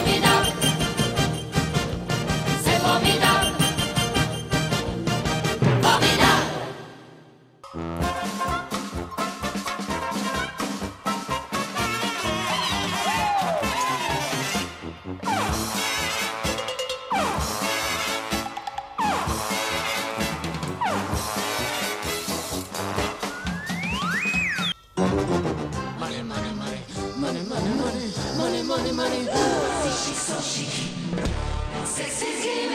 formidable. C'est formidable. Formidable. money, money, money, money, money, money, money, money. Sošik, sošik, sexy skin.